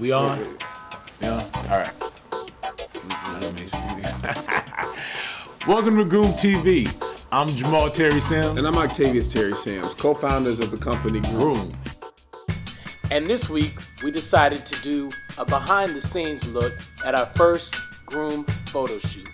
We on? yeah. All right. Welcome to Groom TV. I'm Jamal Terry Sims. And I'm Octavius Terry Sims, co founders of the company Groom. And this week, we decided to do a behind the scenes look at our first Groom photo shoot.